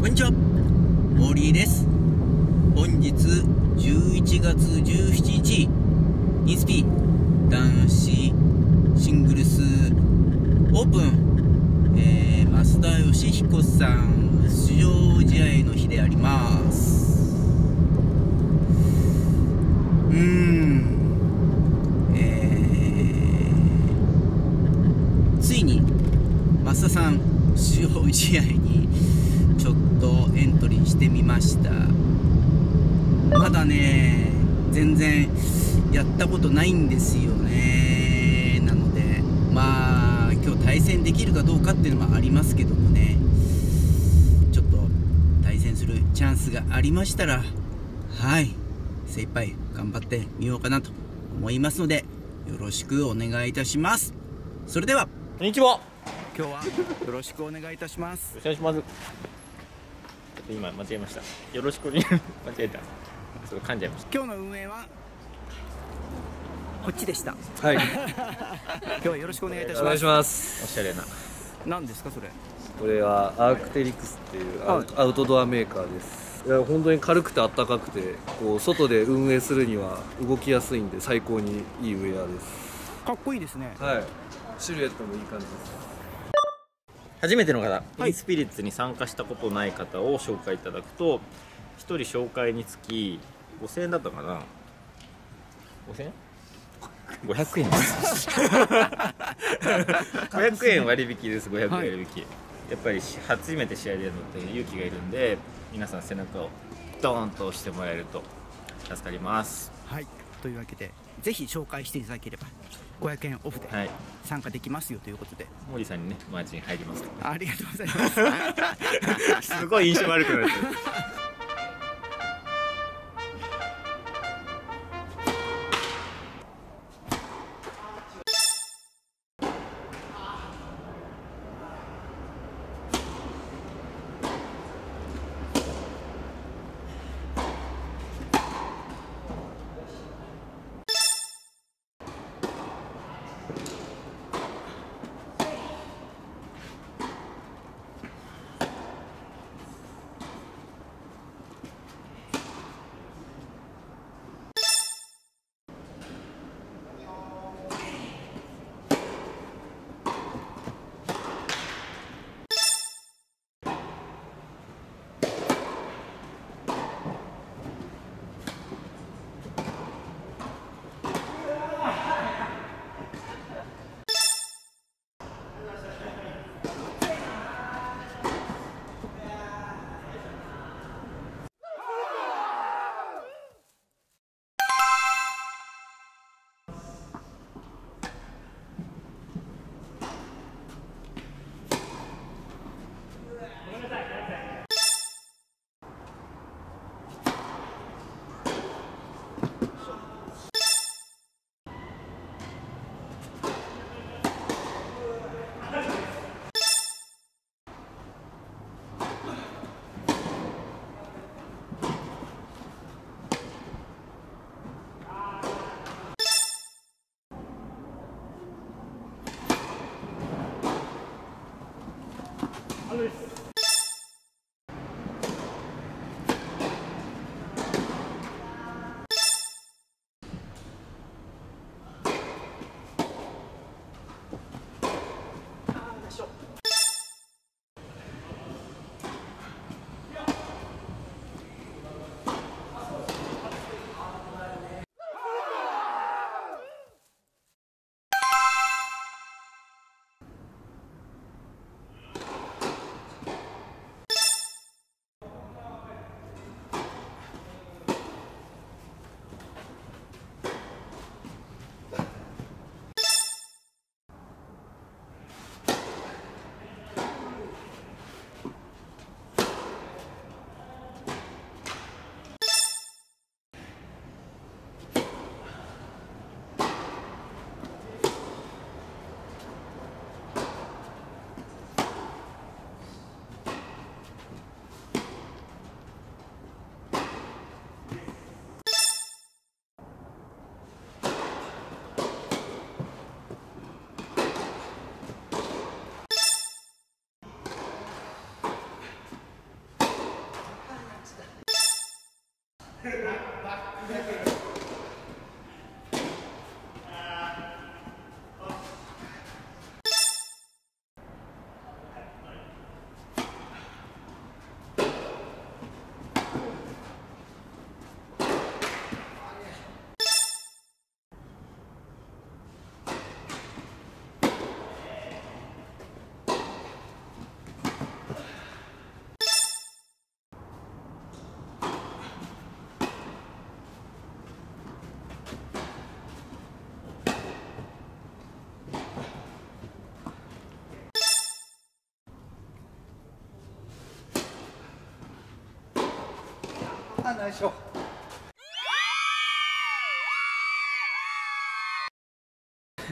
こんにちは。森です。本日11月17日インスピ男子シングルスオープン、えー、増田義彦さん出場試合の日であります。うーん。えー、ついに増田さん出場試合にちょっとエントリーしてみました。まだね全然やったことないんですよね。なのでまあ今日対戦できるかどうかっていうのもありますけどもね。ちょっと対戦するチャンスがありましたらはい精一杯頑張ってみようかなと思いますのでよろしくお願いいたします。それでは。こんにちは。今日はよろしくお願いいたします。よろしくお願いします。今間違えました。よろしくお願い間違えた。ちょっと噛んじゃいまし今日の運営はこっちでしたはい、今日はよろしくお願いいたしますお願いしまた。す。おしゃれな。何ですかそれ？これはアークテリクスっていうアウアウトドアメーカーです。いや本当に軽くてあったかくて、こう外で運営するには動きやすいんで最高にいいウェアです。かっこいいですねはい。シルエットもいい感じです。初めての方、はい。インスピリッツに参加したことない方を紹介いただくと、一人紹介につき5000円だったかな？5000円？500円。です500円割引です500円割引、やっぱりし初めて試合でやるのって勇気がいるんで皆さん背中をドーンと押してもらえると助かります。はい。というわけでぜひ紹介していただければ500円オフではい。参加できますよということで、森さんにねマージン入りますとありがとうございます。すごい印象悪くなっちゃう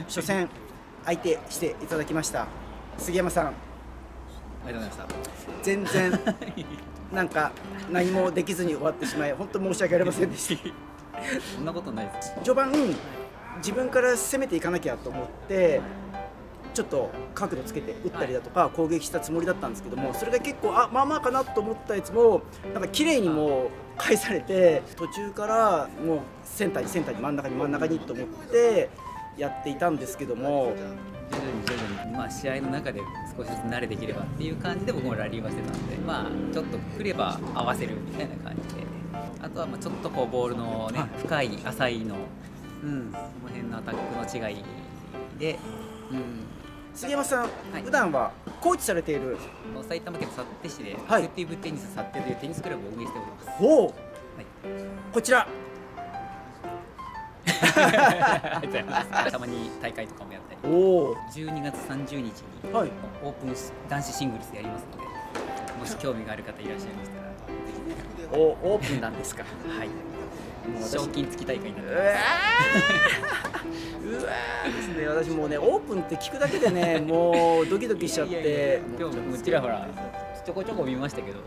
初戦相手していただきました杉山さんありがとうございま全然 なんか何もできずに終わってしまい本当申し訳ありませんでしたした。そんなことないです。序盤自分から攻めていかなきゃと思ってちょっと角度つけて打ったりだとか攻撃したつもりだったんですけどもそれが結構あまあまあかなと思ったやつもなんか綺麗にもう返されて途中からもうセンターにセンターに真ん中に真ん中にと思ってやっていたんですけども。徐々に徐々に、まあ、試合の中で少しずつ慣れてきればっていう感じで僕もラリーはしてたんで、まあ、ちょっと来れば合わせるみたいな感じで。あとはまあちょっとこうボールの、ね、深い浅いのうん、その辺のアタックの違いでうん、杉山さん、い。普段はコーチされている埼玉県幸手市ではい。セティブテニス幸手というテニスクラブを運営しております。おおはい。こちら。たまに大会とかもやったり、おお12月30日にはい。オープンし男子シングルスやりますので、もし興味がある方いらっしゃいましたら、ぜおオープンなんですか。ひ、はい、賞金付き大会になってうわます。ー。うわー。ですね。私もうねオープンって聞くだけでね もうドキドキしちゃって。今日もうちらほらちょこちょこ見ましたけど、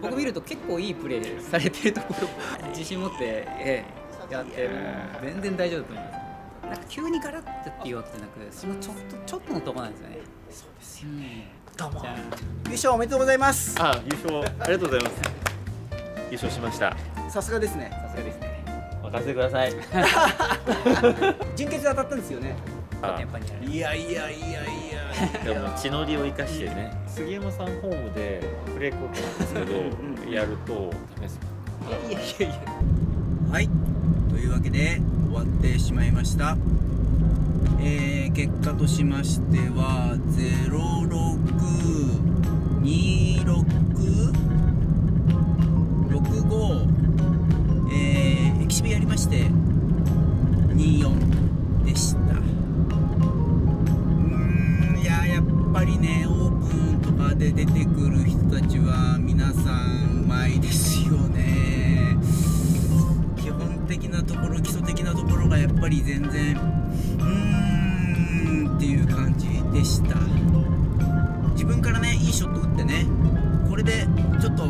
僕見ると結構いいプレーされてるところ、自信持って、ええ、やって、もう全然大丈夫だと思います。なんか急にガラッとっていうわけじゃなくて、そのちょっとちょっとのとこなんですよね。そうですよね。どうも。優勝おめでとうございます。あ優勝。ありがとうございます。優勝しました。さすがですね。任せてください。準決で当たったんですよね。いやいやいやいや。でも血のりを生かしてね。杉山さんホームでプレーコートなんですけど やるといやいやいや。はい。というわけで終わってしまいました。えー、結果としましては062665えー、エキシビやりまして24でした。うーんいややっぱりねオープンとかで出てくる人たちは皆さんうまいですよね。基本的なところ基礎的なところがやっぱり全然うーんっていう感じでした。自分からねいいショット打ってねこれでちょっと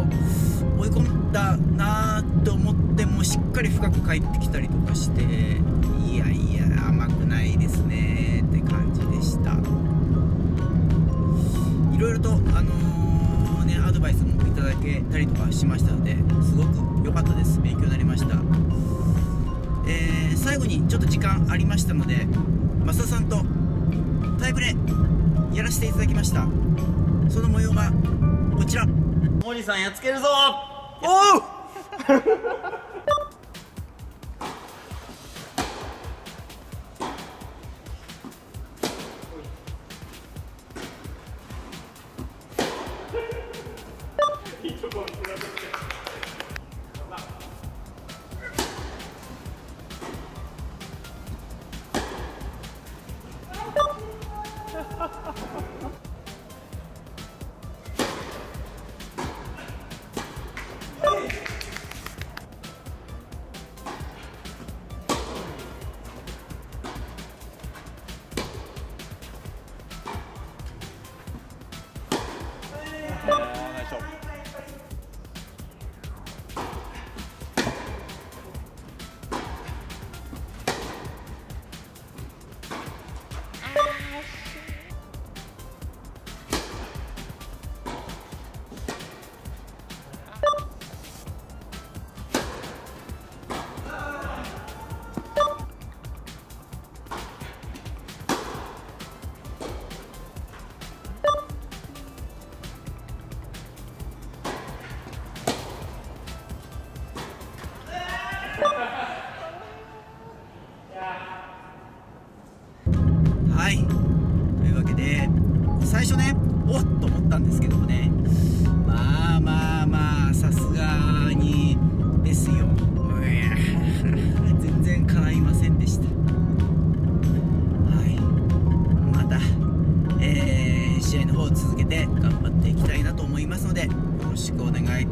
追い込んだなーと思ってもしっかり深く帰ってきたりとかしていやいや甘くないですねって感じでした。いろいろとあのーねアドバイスもいただけたりとかしましたのですごく良かったです。勉強になりました。えー最後にちょっと時間ありましたので増田さんとタイブレやらせていただきました。その模様がこちら。森さんやっつけるぞ。おう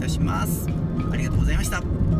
たします。ありがとうございました。